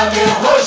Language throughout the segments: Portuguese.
I'll be holding.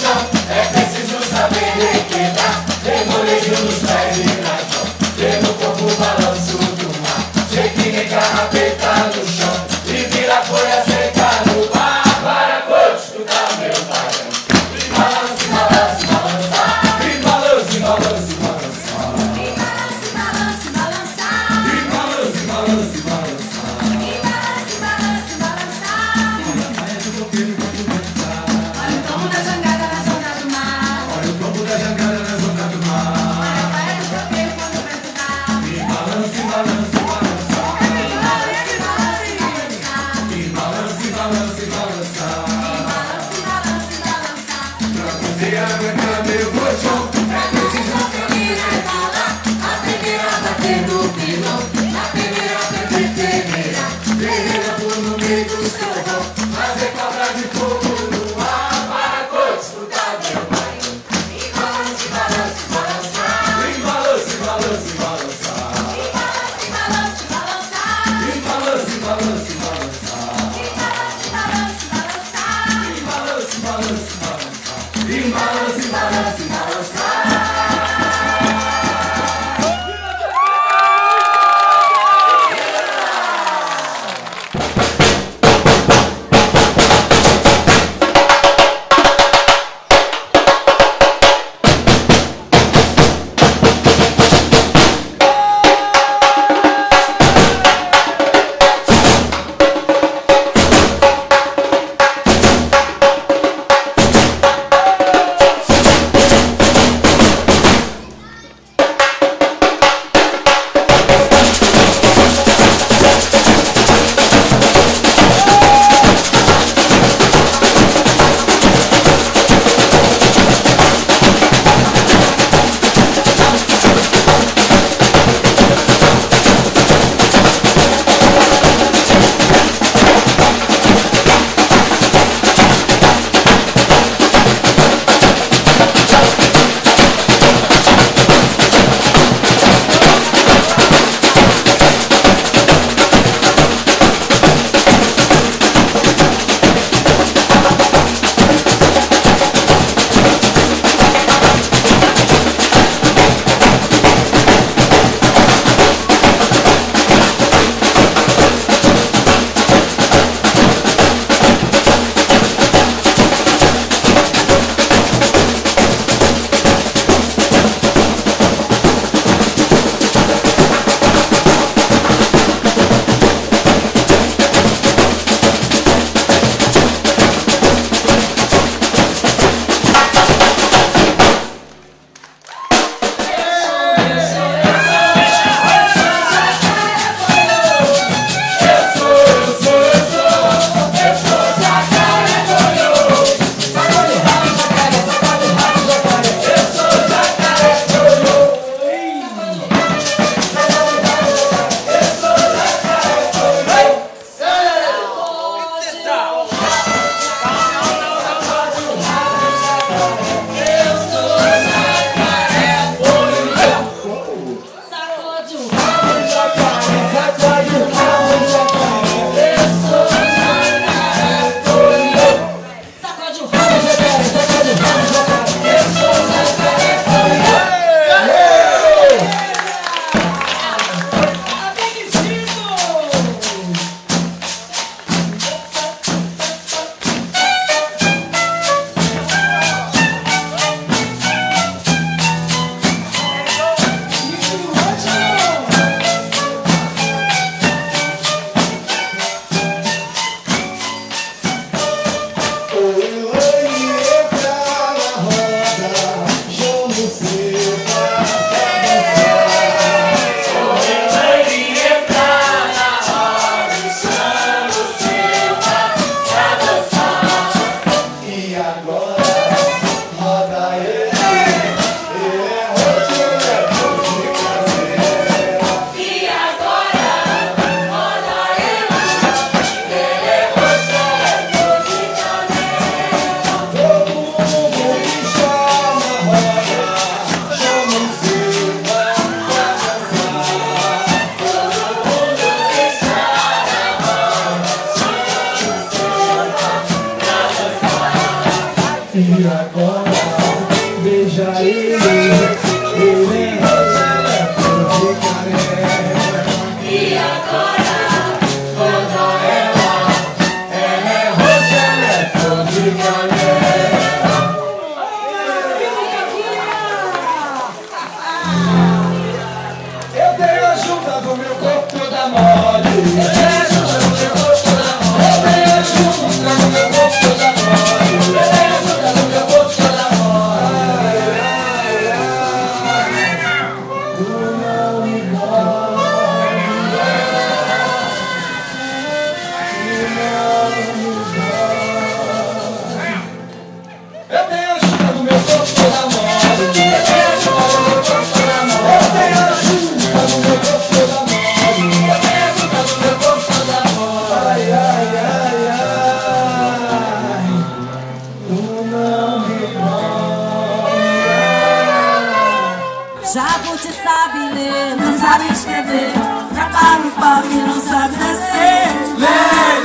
Jabuti sabe ler, não sabe escrever. Trapa o pau e não sabe descer. Lê,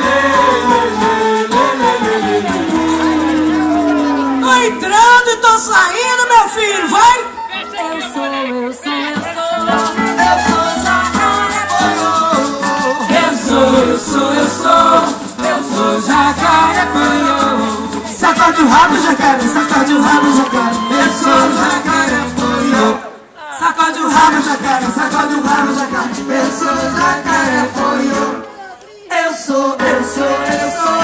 lê, lê, lê, lê, lê, lê, lê, lê. Tô entrando e tô saindo, meu filho, vai! Eu sou, eu sou, eu sou. Eu sou jacaré Eu sou, eu sou, eu sou. Eu sou jacaré Sacode o rabo, jacaré, sacode o rabo, jacaré rabo, jacaré, sacode o rabo, jacaré. Eu sou jacaré, foi eu. Sou, eu sou, eu sou.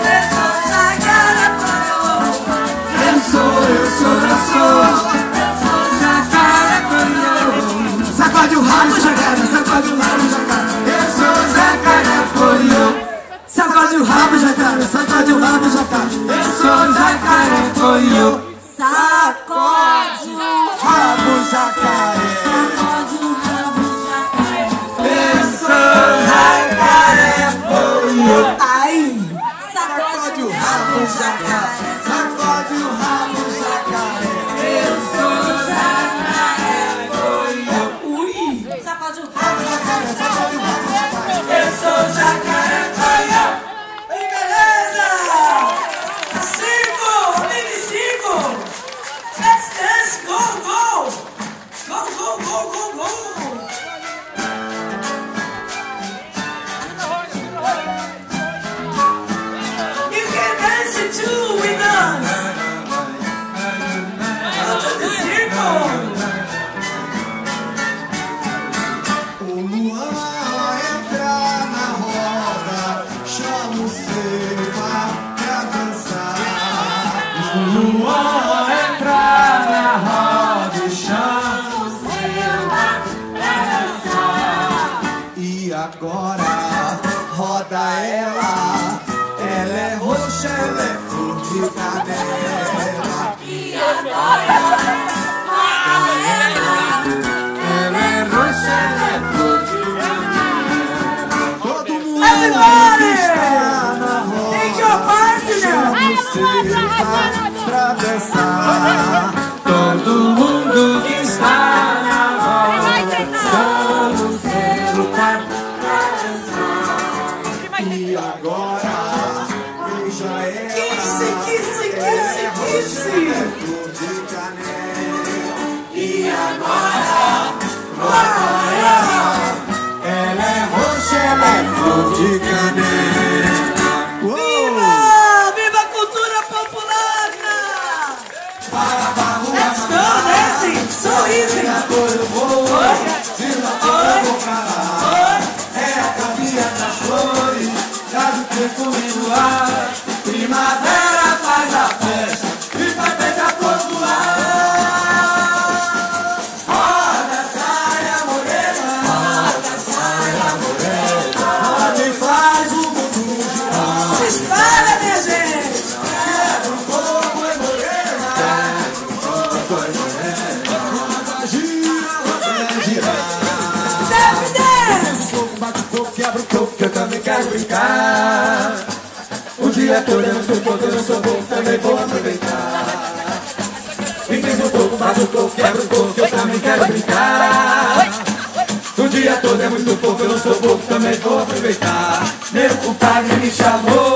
Eu sou jacaré, foi eu. Eu sou, eu sou, eu sou. Eu sou jacaré, foi. Sacode o rabo, jacaré, sacode o rabo, jacaré. Eu sou jacaré, foi eu. Sacode o rabo, jacaré, sacode o rabo, jacaré. Eu sou jacaré, foi. Sacode. Rabo jacaré. Wow. brincar. O dia todo eu é muito sou eu não sou bom, também vou aproveitar. Entendo o pouco, mas um quebra o um pouco, eu também quero brincar. O dia todo é muito pouco, eu não sou pouco, também vou aproveitar. Meu compadre me chamou.